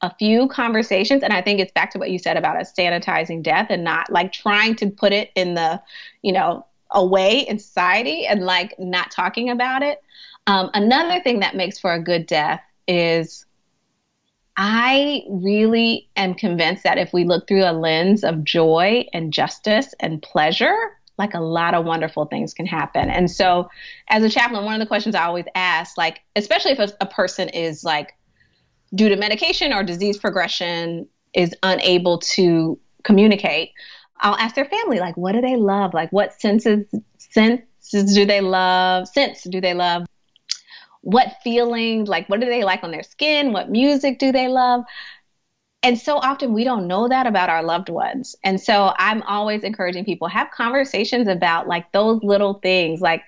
a few conversations and I think it's back to what you said about us sanitizing death and not like trying to put it in the, you know, away in society and like not talking about it. Um, another thing that makes for a good death is I really am convinced that if we look through a lens of joy and justice and pleasure, like a lot of wonderful things can happen. And so, as a chaplain, one of the questions I always ask, like, especially if a, a person is like due to medication or disease progression, is unable to communicate, I'll ask their family, like, what do they love? Like, what senses senses do they love? Sense do they love? What feelings? Like, what do they like on their skin? What music do they love? And so often we don't know that about our loved ones. And so I'm always encouraging people have conversations about like those little things like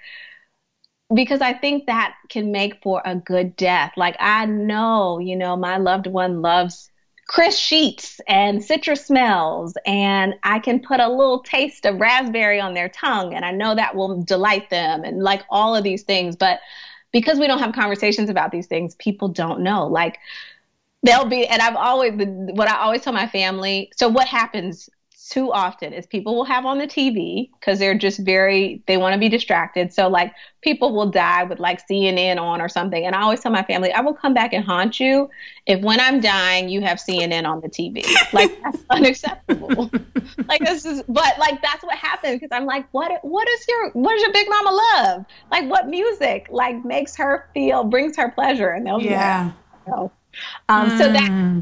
because I think that can make for a good death. Like I know, you know, my loved one loves crisp sheets and citrus smells and I can put a little taste of raspberry on their tongue and I know that will delight them and like all of these things, but because we don't have conversations about these things, people don't know. Like they'll be and i've always what i always tell my family so what happens too often is people will have on the TV because they're just very they want to be distracted. So like people will die with like CNN on or something. And I always tell my family, I will come back and haunt you if when I'm dying you have CNN on the TV. Like that's unacceptable. like this is but like that's what happens because I'm like, what what is your what is your big mama love? Like what music like makes her feel brings her pleasure and they'll yeah. Be like, oh, um, mm. So that hmm.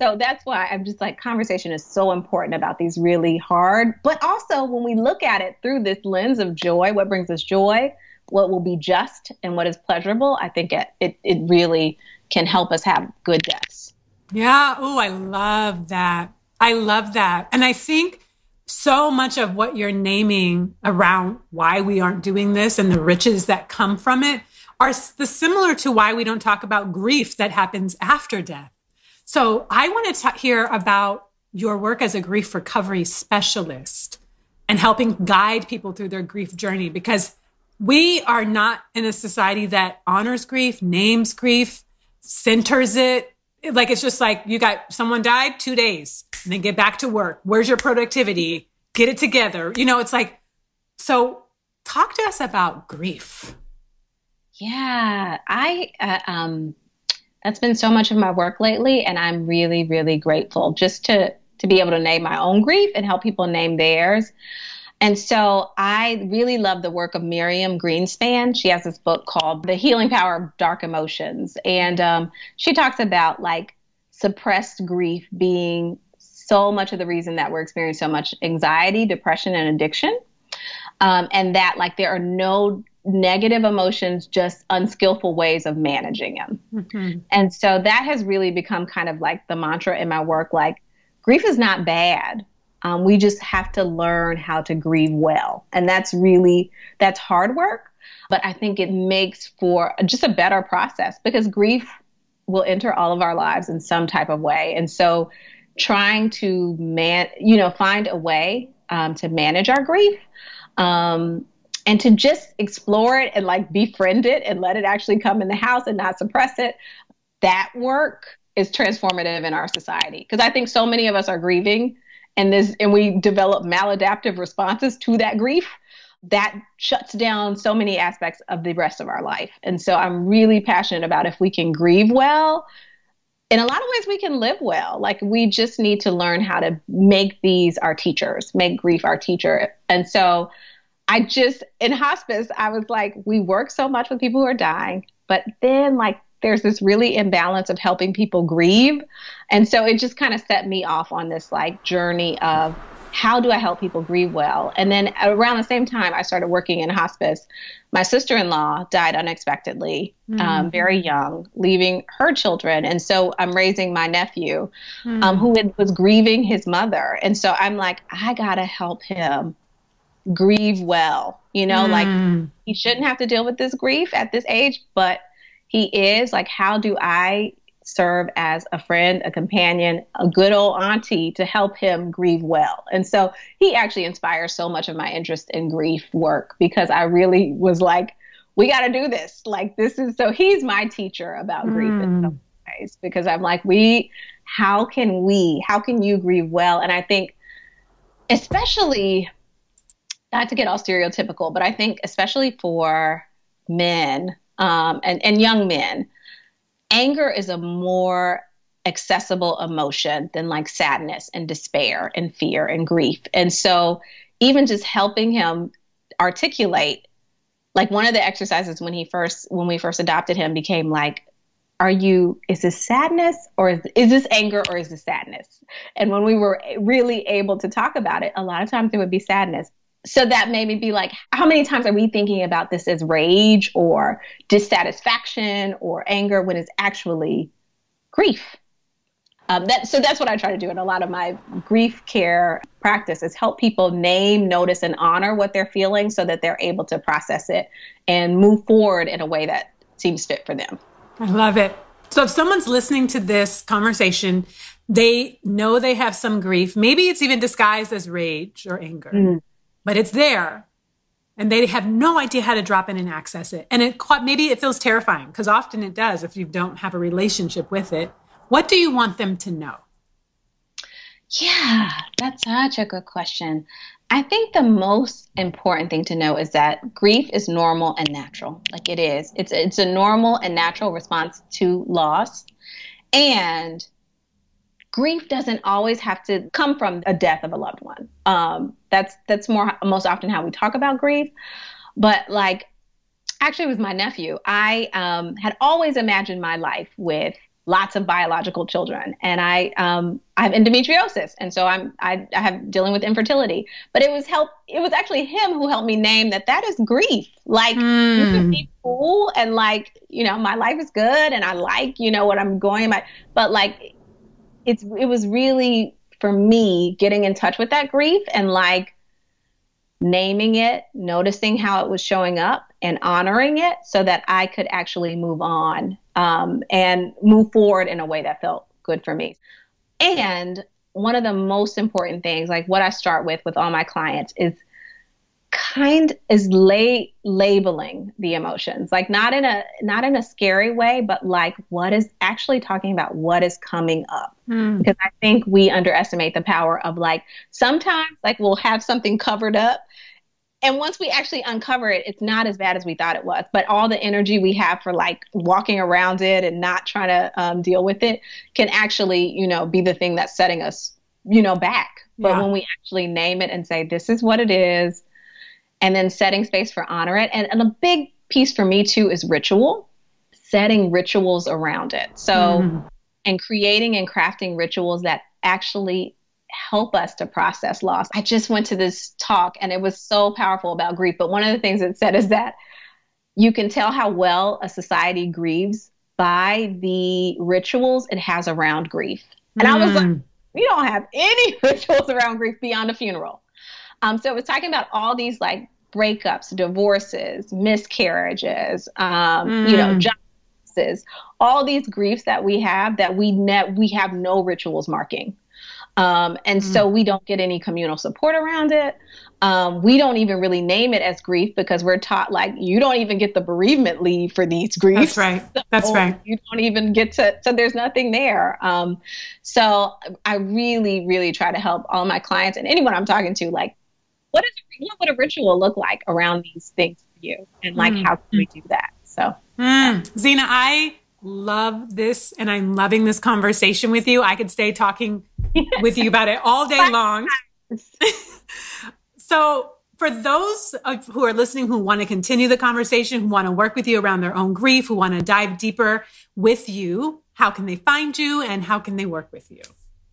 so that's why I'm just like conversation is so important about these really hard, but also when we look at it through this lens of joy, what brings us joy, what will be just, and what is pleasurable, I think it it, it really can help us have good deaths. Yeah. Oh, I love that. I love that, and I think so much of what you're naming around why we aren't doing this and the riches that come from it are the similar to why we don't talk about grief that happens after death. So I want to hear about your work as a grief recovery specialist and helping guide people through their grief journey because we are not in a society that honors grief, names grief, centers it. Like it's just like you got someone died two days and then get back to work. Where's your productivity? Get it together. You know, it's like, so talk to us about grief. Yeah, I uh, um, that's been so much of my work lately, and I'm really, really grateful just to to be able to name my own grief and help people name theirs. And so I really love the work of Miriam Greenspan. She has this book called The Healing Power of Dark Emotions. And um, she talks about like suppressed grief being so much of the reason that we're experiencing so much anxiety, depression, and addiction. Um, and that like there are no negative emotions, just unskillful ways of managing them. Mm-hmm. And so that has really become kind of like the mantra in my work like, grief is not bad. Um, we just have to learn how to grieve well. And that's really, that's hard work. But I think it makes for just a better process because grief will enter all of our lives in some type of way. And so trying to man, you know, find a way um, to manage our grief um, and to just explore it and like befriend it and let it actually come in the house and not suppress it that work is transformative in our society. Because i think so many of us are grieving and this and we develop maladaptive responses to that grief that shuts down so many aspects of the rest of our life. And so i'm really passionate about if we can grieve well in a lot of ways we can live well. Like we just need to learn how to make these our teachers make grief our teacher. And so I just in hospice, I was like, we work so much with people who are dying, but then like there's this really imbalance of helping people grieve. And so it just kind of set me off on this like journey of how do I help people grieve well? And then around the same time, I started working in hospice. My sister in law died unexpectedly, mm-hmm. um, very young, leaving her children. And so I'm raising my nephew mm-hmm. um, who had, was grieving his mother. And so I'm like, I got to help him grieve well. You know, mm. like he shouldn't have to deal with this grief at this age, but he is. Like, how do I serve as a friend, a companion, a good old auntie to help him grieve well? And so he actually inspires so much of my interest in grief work because I really was like, we got to do this. Like, this is so he's my teacher about mm. grief in some ways because I'm like, we, how can we, how can you grieve well? And I think, especially not to get all stereotypical, but I think especially for men um, and, and young men, anger is a more accessible emotion than like sadness and despair and fear and grief. And so even just helping him articulate like one of the exercises when he first when we first adopted him became like are you is this sadness or is, is this anger or is this sadness and when we were really able to talk about it a lot of times it would be sadness so that made me be like, how many times are we thinking about this as rage or dissatisfaction or anger when it's actually grief? Um, that, so that's what I try to do in a lot of my grief care practice is help people name, notice, and honor what they're feeling so that they're able to process it and move forward in a way that seems fit for them. I love it. So if someone's listening to this conversation, they know they have some grief. Maybe it's even disguised as rage or anger. Mm but it's there and they have no idea how to drop in and access it. And it maybe it feels terrifying because often it does if you don't have a relationship with it. What do you want them to know? Yeah, that's such a good question. I think the most important thing to know is that grief is normal and natural. Like it is. It's it's a normal and natural response to loss. And grief doesn't always have to come from a death of a loved one. Um, that's that's more most often how we talk about grief. But like actually with my nephew, I um, had always imagined my life with lots of biological children and i um, i have endometriosis and so i'm I, I have dealing with infertility but it was help it was actually him who helped me name that that is grief like mm. you can be cool and like you know my life is good and i like you know what i'm going by but like it's it was really for me getting in touch with that grief and like naming it, noticing how it was showing up, and honoring it so that I could actually move on um, and move forward in a way that felt good for me. And one of the most important things, like what I start with with all my clients, is kind is lay labeling the emotions like not in a not in a scary way but like what is actually talking about what is coming up mm. because i think we underestimate the power of like sometimes like we'll have something covered up and once we actually uncover it it's not as bad as we thought it was but all the energy we have for like walking around it and not trying to um, deal with it can actually you know be the thing that's setting us you know back but yeah. when we actually name it and say this is what it is and then setting space for honor it and, and a big piece for me too is ritual setting rituals around it so mm. and creating and crafting rituals that actually help us to process loss. I just went to this talk and it was so powerful about grief. But one of the things it said is that you can tell how well a society grieves by the rituals it has around grief. And mm. I was like, mm. we don't have any rituals around grief beyond a funeral. Um, so it was talking about all these like breakups, divorces, miscarriages, um, mm. you know, mm. justices, all these griefs that we have that we ne- we have no rituals marking. Um, and mm so we don't get any communal support around it. Um, we don't even really name it as grief because we're taught like you don't even get the bereavement leave for these griefs. That's right. That's so right. You don't even get to, so there's nothing there. Um, so I really, really try to help all my clients and anyone I'm talking to, like, what is what would a ritual look like around these things for you, and like mm how can we do that? So, mm. Zeena, I love this and I'm loving this conversation with you. I could stay talking with you about it all day long. so, for those who are listening who want to continue the conversation, who want to work with you around their own grief, who want to dive deeper with you, how can they find you and how can they work with you?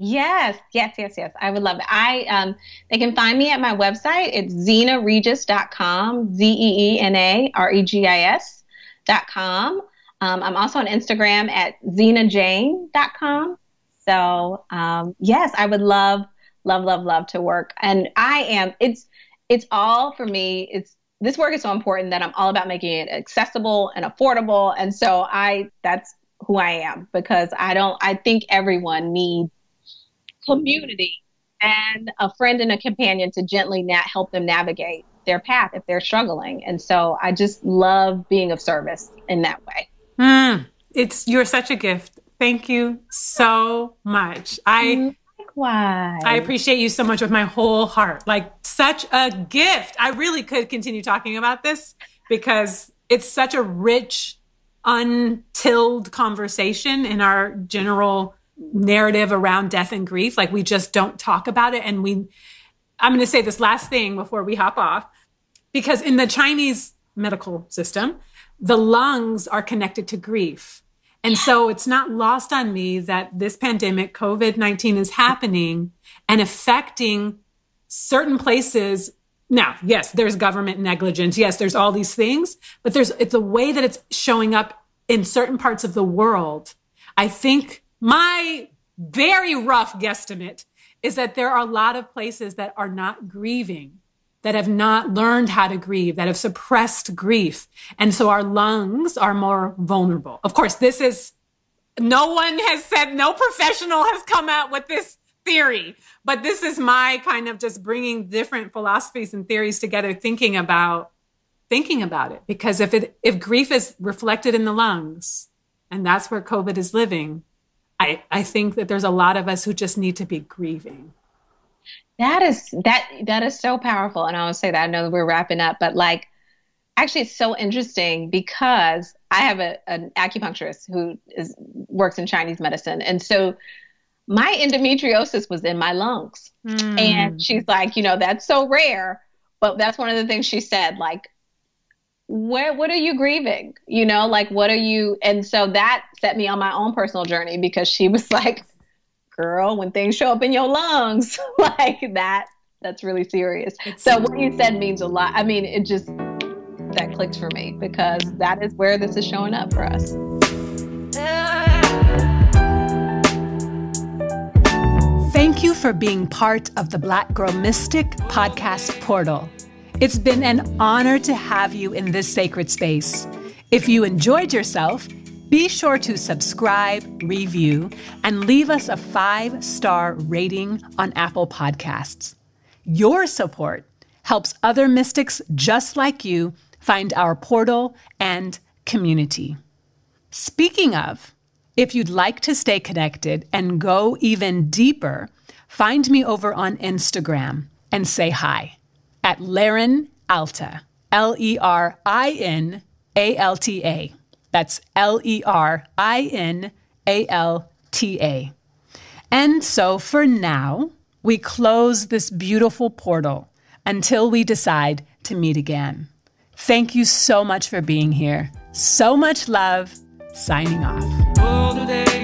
Yes, yes, yes, yes. I would love it. I um they can find me at my website. It's zeenaregis.com, Z E E N A R E G I S.com. Um, I'm also on Instagram at zeenajane.com. So um, yes, I would love, love, love, love to work. And I am. It's it's all for me. It's this work is so important that I'm all about making it accessible and affordable. And so I that's who I am because I don't. I think everyone needs community and a friend and a companion to gently na- help them navigate their path if they're struggling. And so I just love being of service in that way. Mm, it's you're such a gift. Thank you so much. I Likewise. I appreciate you so much with my whole heart. Like such a gift. I really could continue talking about this because it's such a rich, untilled conversation in our general narrative around death and grief. Like we just don't talk about it. And we, I'm going to say this last thing before we hop off, because in the Chinese medical system, the lungs are connected to grief. And so it's not lost on me that this pandemic, COVID 19, is happening and affecting certain places. Now, yes, there's government negligence. Yes, there's all these things, but there's it's a way that it's showing up in certain parts of the world. I think my very rough guesstimate is that there are a lot of places that are not grieving that have not learned how to grieve, that have suppressed grief. And so our lungs are more vulnerable. Of course, this is, no one has said, no professional has come out with this theory, but this is my kind of just bringing different philosophies and theories together, thinking about, thinking about it. Because if it, if grief is reflected in the lungs and that's where COVID is living, I, I think that there's a lot of us who just need to be grieving. That is that that is so powerful. And I will say that I know that we're wrapping up, but like actually it's so interesting because I have a, an acupuncturist who is works in Chinese medicine. And so my endometriosis was in my lungs. Mm. And she's like, you know, that's so rare. But that's one of the things she said, like, where what are you grieving? You know, like what are you and so that set me on my own personal journey because she was like, girl, when things show up in your lungs, like that, that's really serious. It's so what you said means a lot. I mean, it just that clicks for me because that is where this is showing up for us. Thank you for being part of the Black Girl Mystic podcast portal. It's been an honor to have you in this sacred space. If you enjoyed yourself, be sure to subscribe, review, and leave us a five star rating on Apple Podcasts. Your support helps other mystics just like you find our portal and community. Speaking of, if you'd like to stay connected and go even deeper, find me over on Instagram and say hi at Lerin Alta, L E R I N A L T A. That's L E R I N A L T A. And so for now, we close this beautiful portal until we decide to meet again. Thank you so much for being here. So much love. Signing off.